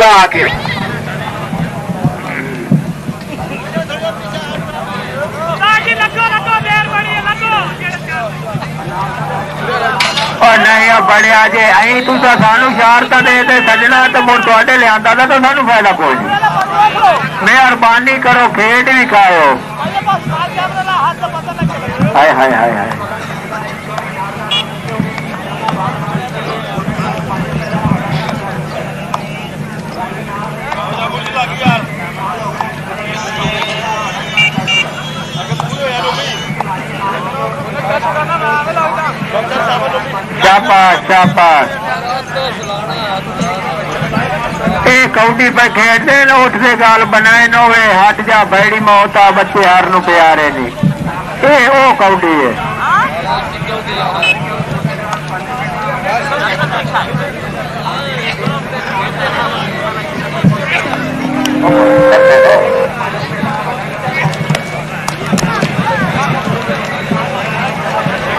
होगा आगे नहीं अब बड़े आज अं तू तो सानू तो दे फ़ायदा कोई मेहरबानी करो खेड भी खाओ हाय हाय हाय हाय। शाबाश शाबाश ए कौडी पे खेडदे ने उठदे गाल बनाए न होवे हट जा बैड़ी मौत आ बच्चे हार नु प्यारे दी ए ओ कौडी है Oh,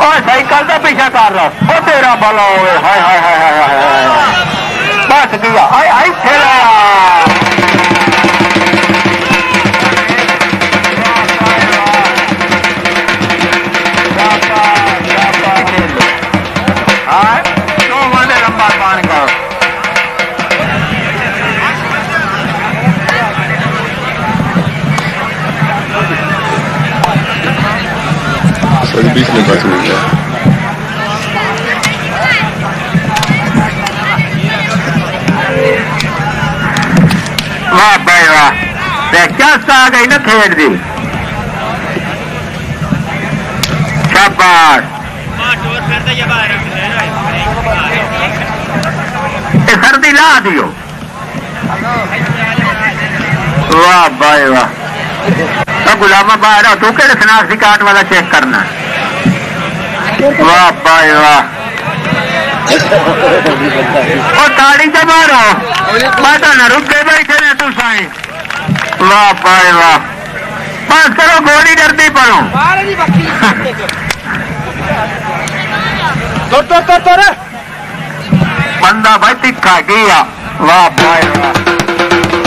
ਓਏ ਸਾਈਕਲ ਦਾ ਪਿੱਛਾ ਕਰ। ਲਾ ਉਹ ਤੇਰਾ ਬਲਾ ਹੋਵੇ ਹਾਏ ਹਾਏ ਹਾਏ ਹਾਏ ਬਸ ਗਿਆ ਹਾਏ ਹਾਏ ਠੇਲਾ आ गई ना खेड़ सर्दी ला दियो। वाह भाई, वाह। तो गुलामा बाहर तू कहते शनाख्ती कार्ड वाला चेक करना? वाह भाई, वाह। और ताड़ी जमा रहो तो रुक गए, बैठे तू साई। वाह भाई वाह बस करो गोली डरती पड़ो बंदा भाई तिखा गया वाह वाह।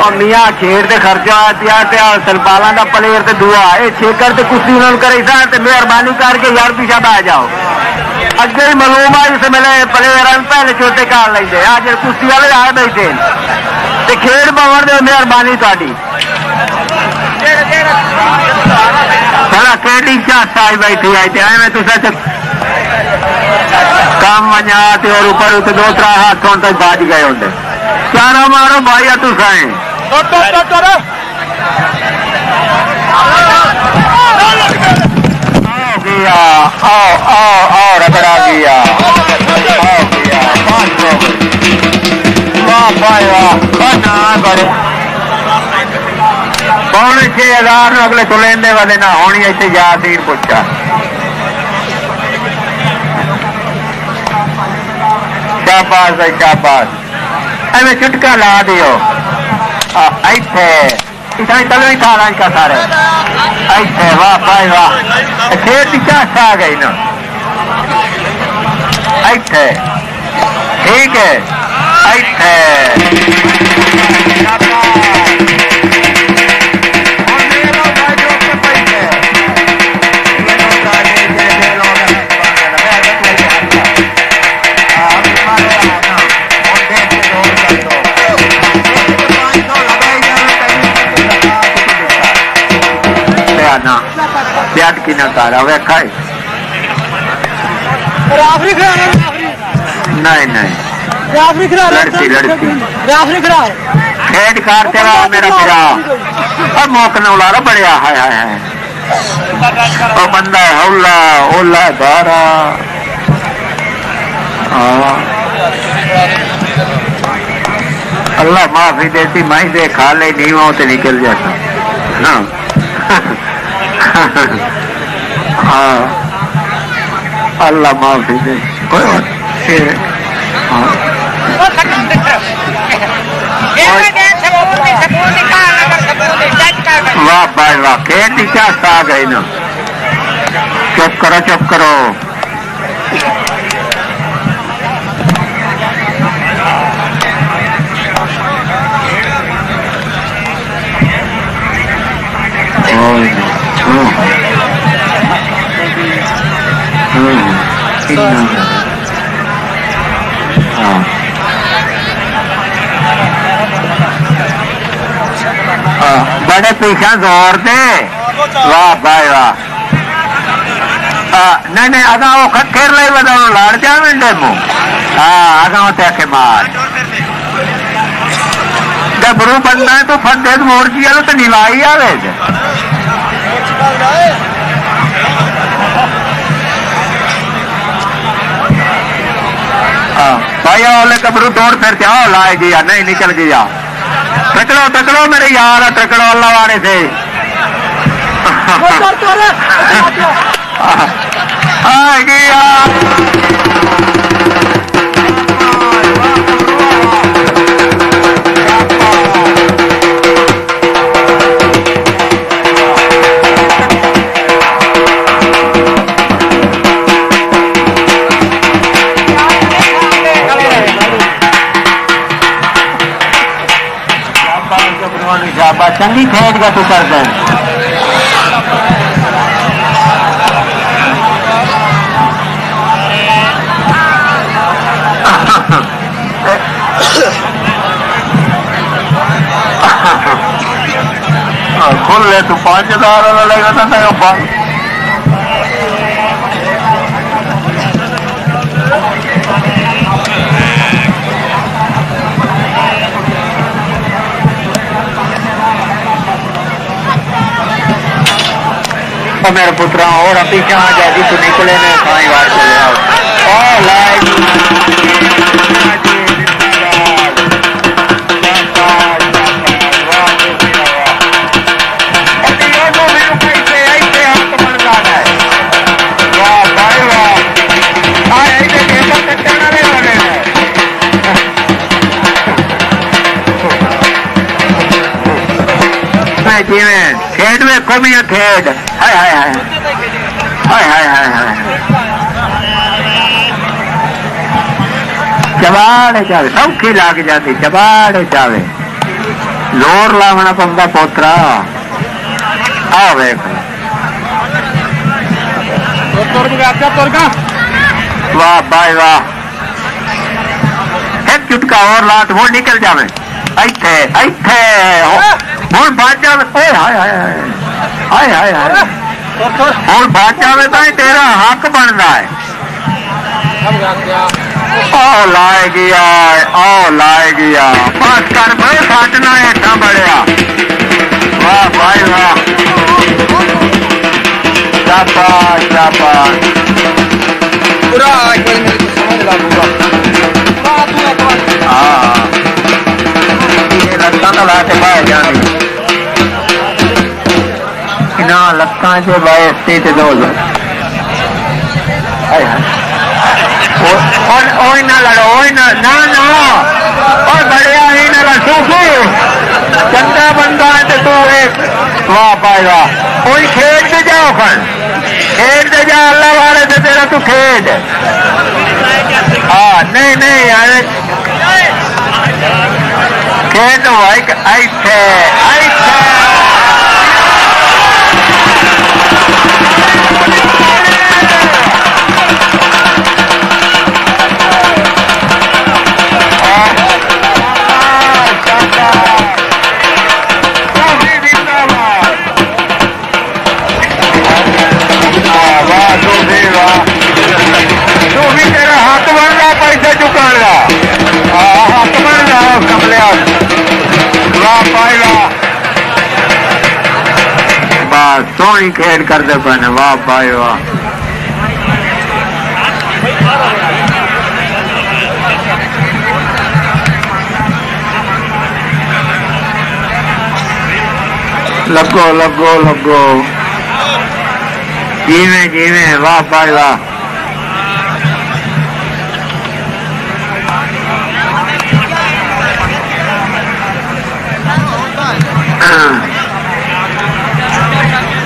ਉਹ ਮੀਆਂ ਖੇਡ ਤੇ ਖਰਚਾ ਪਿਆ ਤੇ ਆਹ ਸਲਪਾਲਾਂ ਦਾ ਪਲੇਅਰ ਤੇ ਦੁਆ ਇਹ ਛੇਕਰ ਤੇ ਕੁਸ਼ਤੀ ਉਹਨਾਂ ਨੂੰ ਕਰੇ ਸਾਂ ਤੇ ਮਿਹਰਬਾਨੀ ਕਰਕੇ ਯਾਰ ਪਿਛਾ ਬਹਿ ਜਾਓ ਅੱਗੇ ਹੀ ਮਾਲੂਮ ਆ ਇਸ ਵੇਲੇ ਪਲੇਅਰਾਂ ਨੂੰ ਪਹਿਲੇ ਛੋਟੇ ਕਰ ਲੈਂਦੇ ਆ ਜਿਹੜੇ ਕੁਸ਼ਤੀ ਵਾਲੇ ਆਏ ਬੈਠੇ ਨੇ। ਤੇ ਖੇਡ ਪਾਵਣ ਦੇ ਮਿਹਰਬਾਨੀ ਤੁਹਾਡੀ ਸਾਰਾ ਕਿਹੜੀ ਝਾਤ ਆਈ ਬੈਠੀ ਆਈ ਤੇ ਐਵੇਂ ਤੁਸੀਂ ਤੇ ਕੰਮ ਵਜਾ ਤੇ ਔਰ ਉੱਪਰ ਉੱਤੇ ਦੋ ਤਰਾ ਹੱਥ ਹੋਣ ਤੱਕ ਬਾਜ ਗਏ ਹੁੰਦੇ चारा मारो भाई कट छे हज़ार अगले चुलेंदे वाले ना होनी इतने यादीन पुछा शाबाश भाई, शाबाश। एवं चुटका ला दियो। ಐತೆ इतने तल में था अनाज का सारे ऐसे वाह भाई वाह खेती चाष आ गई ना ऐसे ठीक है ऐसे ना। प्याट की ना कारा वे खाए राफरी खिला नहीं नहीं। राफरी खिला लड़की लड़की। राफरी खिला खेत कार तेरा मेरा तेरा और मौकने उलारा बढ़िया है है है ओ बंदा है हौला ओला बारा। हाँ। अल्लाह माफ़ी देती मैं दे खा ले नीवा से निकल जाता हाँ। हाँ। अल्लाह माफ़ी दे। कोई बात हाँ। वाह भाई वाह क्या आ गई ना चुप करो चुप करो। बड़े पीछा ज़ोर दे। वाह भाई वाह। हाँ, नहीं नहीं अगा वो खेर लाई बता लाड़ जावे डेमो हाँ अगा वो ते मार। डबरू बनना है तो फंदे मोड़ दिया तो निवाई आवे। भाई ओले कबरू दौड़ फिर क्या लाए गया, नहीं निकल गया। टकड़ो टकड़ो मेरे यार टकड़ो अल्लाह वाले से। आ गया। चंगी खेत का तू दे खोल तू पाँच हज़ार वाला मेरे पुत्र और अभी कहाँ जाती तू निकले मैं कहीं बार चले आओ है जीवन खेड में कमियो खेड। हाय हाय हाय। हाय हाय हाय हाय। चबाड़े जावे, सौखी लाग जाती चबाड़े जावे। ज़ोर लावना पंदा पोतरा। आवे वाह बाय वाह। एक चुटका और लाट वो निकल जावे। ऐथे थे। ਹੁਣ ਨਿਕਲ ਜਾਵੇ ਇੱਥੇ ਇੱਥੇ ਹੁਣ ਬਾਜ ਜਾਵੇ ਓਏ ਹਾਏ ਹਾਏ ਹਾਏ ਹਾਏ ਹਾਏ ਹਾਏ ਹੁਣ ਬਾਜ ਜਾਵੇ ਤਾਂ ਇਹ ਤੇਰਾ ਹੱਕ ਬਣਦਾ ਹੈ ओ लाए गया ओ लाए गया बस कर भाई फाटना ऐसा बढ़िया वाह भाई वाह शाबाश शाबाश पूरा एक बार मेरे को समझ ला पूरा हाँ ये ਲੱਤਾਂ ਤਾਂ ਲਾ ਕੇ ਬਾਹਰ ਜਾਣੀ ਨਾ ਲੱਤਾਂ 'ਚ ਬਾਏ ਸਤੇ ਤੇ ਦੋ ਲੋ ਹਾਏ ਹਾਏ ਓਏ ਓਏ ਨਾ ਲੜੋ ਓਏ ਨਾ ਨਾ ਨਾ ਓਏ ਬੜਿਆ ਹੀ ਨਾ ਲੜੋ ਚੰਗਾ ਬੰਦਾ ਹੈ ਤੇ ਤੂੰ ਇੱਕ ਵਾਹ ਭਾਈ ਵਾਹ ਓਏ ਖੇਡ ਤੇ ਜਾਓ ਖਣ ਖੇਡ ਤੇ ਜਾ ਅੱਲਾ ਵਾਲੇ ਤੇ ਤੇਰਾ ਤੂੰ ਖੇਡ ਹਾਂ ਨਹੀਂ ਨਹੀਂ ਯਾਰ Good like iPad. iPad. ही खेड करते पे ने वाह भाई, वाह। लगो लगो लगो। जीवे जीवे, वाह भाई, वाह। Yeah. हाँ।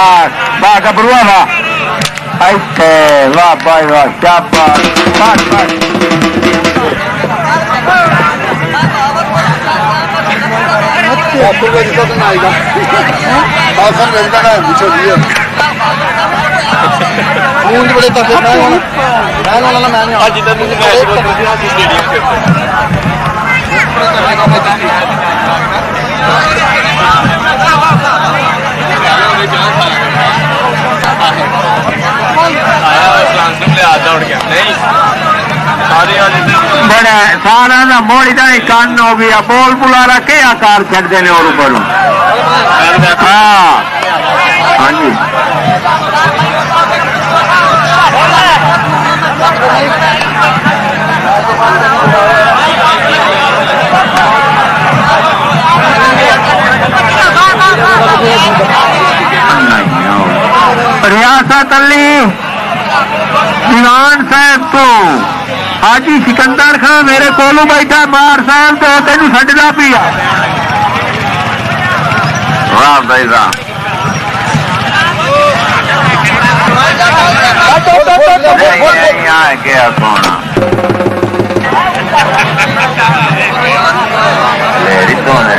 Back, back, Aburuana. Aite, va, vai, va, chapa. Back, back. Aburuana juga kena ida. Bahasa mereka kan bicara dia. Mungkin boleh tak kena. Main malah main. Aji dan mungkin main. Stadium. बड़े चार साल आया transfer ले सारा मोड़ी दा कान हो गया। बोल बुलारा के आकार छड़ देने और ऊपर हाँ। हाँ जी। रियासत अली दीवान साहब तो हाजी सिकंदर खान मेरे कोलू बैठा मार साहब तो तेन छड़ा पिया वाह भाई वाह क्या सोना लेडी कौन है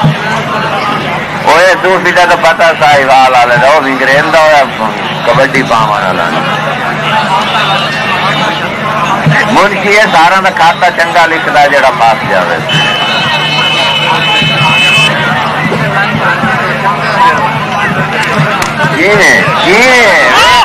ओए तू तो पता साहिब हाल हाल कबड्डी पावन आह्ला है सारा का खाता चंगा लिखता जेड़ा पास जाए ये हाँ।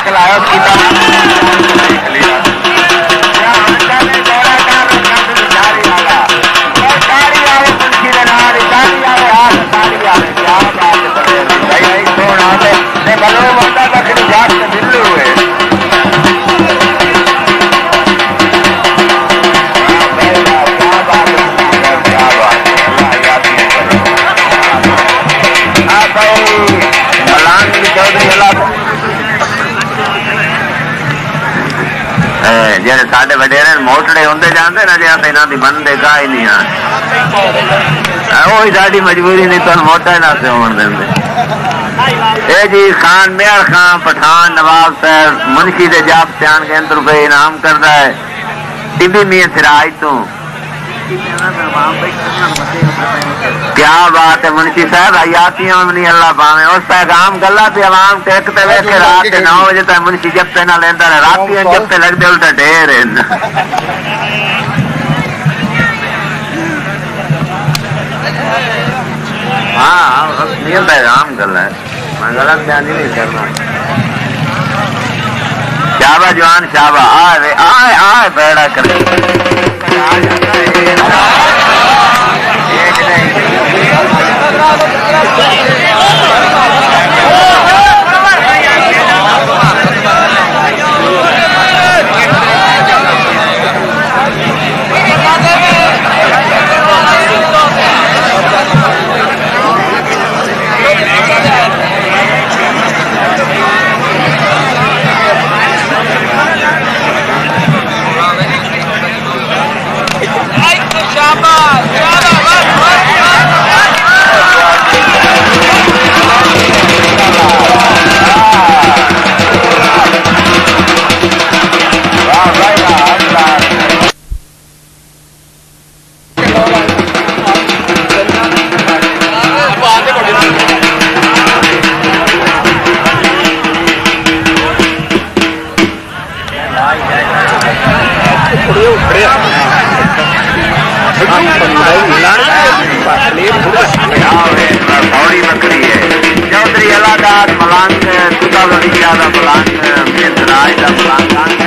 ਸਾਡੇ ਵਡੇਰੇ ਮੋਟੜੇ ਹੁੰਦੇ ਜਾਂਦੇ ਨਾ ਜੇ ਅਸੀਂ ਇਹਨਾਂ ਦੀ ਮੰਨਦੇ ਕਾ ਹੀ ਨਹੀਂ ਆ ਉਹੀ ਸਾਡੀ ਮਜਬੂਰੀ ਨਹੀਂ ਤੁਹਾਨੂੰ ਮੋਟਾ ਨਾ ਸੇ ਹੋਣ ਦਿੰਦੇ ਇਹ ਜੀ ਖਾਨ ਮੇਰ ਖਾਨ ਪਠਾਨ ਨਵਾਬ ਸਾਹਿਬ ਮੁਨਸ਼ੀ ਦੇ ਜਾਪ ਧਿਆਨ ਕੇ ਅੰਦਰ ਰੁਪਏ ਇਨਾਮ ਕਰਦਾ ਹੈ ਟਿੱਬੀ ਮੀਆਂ ਸਿਰਾਜ ਤੋਂ क्या बात है मुंशी साहब हयातियों में नहीं अल्लाह पावे। उस पैगाम गला पे आवाम के एक ते रात के नौ बजे तक मुंशी जब पे ना लेंदा रहे। रात के जब पे लगदे, उल्टा ढेर है। हाँ पैगाम गला है। मैं गलत बयान नहीं करना। शाबा जवान शाबा आए आए आए बेड़ा कर। एक नहीं। तुका बड़ी ज़्यादा मलांग मिसराज का मलांग आँखें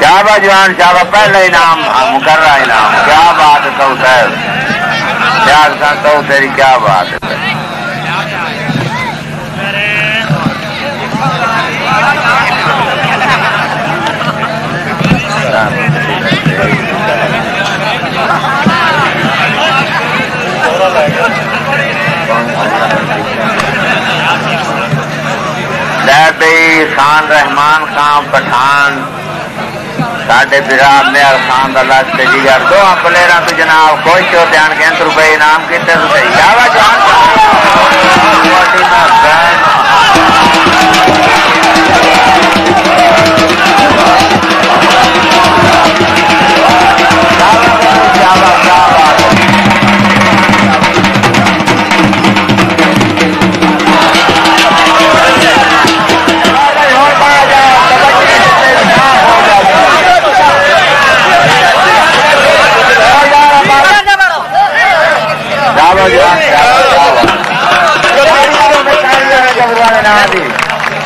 शाबा जवान शाबा पहला इनाम हाँ, मुकर्रा इनाम। क्या बात है तो कहू साहब प्यार का कहू तो तेरी क्या बात है? खान रहमान खान, पठान। ਸਾਡੇ ਬਿਰਾਦ ਨੇ ਖਾਨ ਦਾ ਲਾਸ਼ ਤੇ ਜਿਗਰ ਦੋ ਪਲੇਅਰਾਂ ਤੋਂ ਜਨਾਬ ਖੁਸ਼ ਹੋ ਧਿਆਨ ਕੇਂਦਰ ਰੁਪਏ ਇਨਾਮ ਕੀਤੇ ਤੁਸੀਂ ਜਾਵਾ ਜਾਨ ਤੁਹਾਡੀ ਨਾ ban Bravo, Joan. Bravo, bravo.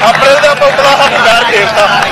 Aprenda a popular a cuidar que está.